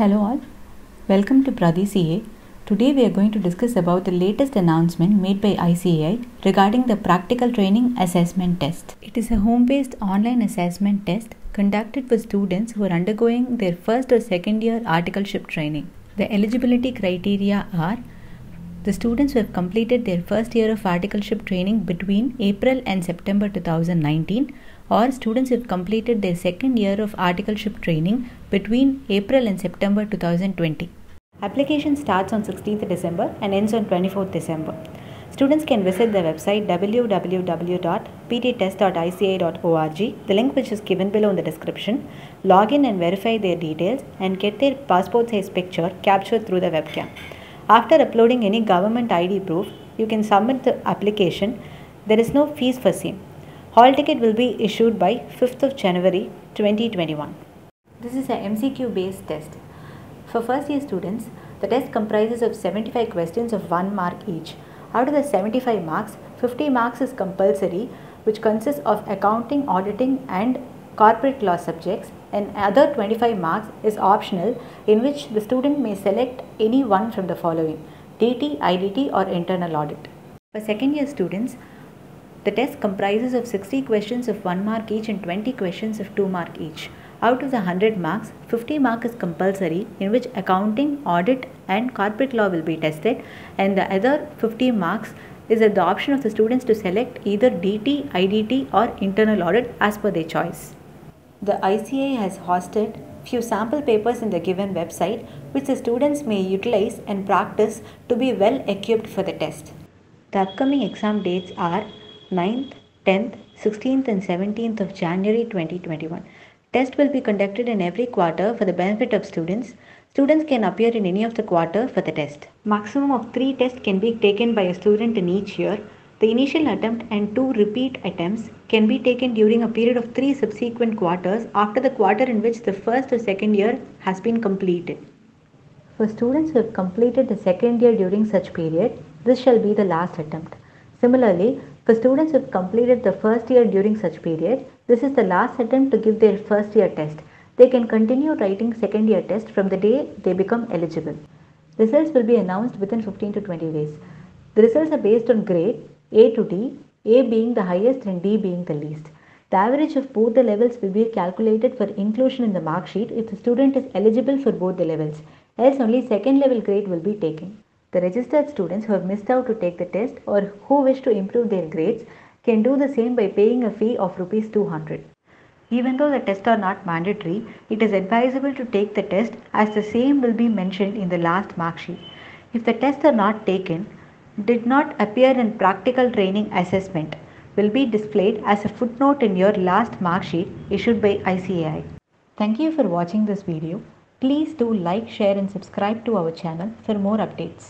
Hello all, welcome to Pradhi CA. Today we are going to discuss about the latest announcement made by ICAI regarding the practical training assessment test. It is a home-based online assessment test conducted for students who are undergoing their first or second year articleship training. The eligibility criteria are the students who have completed their first year of articleship training between April and September 2019 or students have completed their second year of articleship training between April and September 2020. Application starts on 16th December and ends on 24th December. Students can visit the website www.pttest.icai.org, the link which is given below in the description, log in and verify their details and get their passport size picture captured through the webcam. After uploading any government ID proof, you can submit the application. There is no fees for same. Hall ticket will be issued by 5th of January 2021. This is a MCQ based test. For first year students, the test comprises of 75 questions of 1 mark each. Out of the 75 marks, 50 marks is compulsory, which consists of accounting, auditing, and corporate law subjects, and other 25 marks is optional, in which the student may select any one from the following DT, IDT, or internal audit. For second year students, the test comprises of 60 questions of 1 mark each and 20 questions of 2 mark each. Out of the 100 marks, 50 mark is compulsory in which accounting, audit and corporate law will be tested and the other 50 marks is at the option of the students to select either DT, IDT or internal audit as per their choice. The ICAI has hosted few sample papers in the given website which the students may utilize and practice to be well equipped for the test. The upcoming exam dates are 9th, 10th, 16th and 17th of January 2021. Test will be conducted in every quarter for the benefit of students. Students can appear in any of the quarter for the test. Maximum of 3 tests can be taken by a student in each year. The initial attempt and 2 repeat attempts can be taken during a period of 3 subsequent quarters after the quarter in which the first or second year has been completed. For students who have completed the second year during such period, this shall be the last attempt. Similarly, for students who have completed the first year during such period, this is the last attempt to give their first year test. They can continue writing second year test from the day they become eligible. Results will be announced within 15 to 20 days. The results are based on grade A to D, A being the highest and D being the least. The average of both the levels will be calculated for inclusion in the mark sheet if the student is eligible for both the levels, else only second level grade will be taken. The registered students who have missed out to take the test or who wish to improve their grades can do the same by paying a fee of rupees 200. Even though the tests are not mandatory, it is advisable to take the test as the same will be mentioned in the last mark sheet. If the tests are not taken, did not appear in practical training assessment will be displayed as a footnote in your last mark sheet issued by ICAI. Thank you for watching this video. Please do like, share and subscribe to our channel for more updates.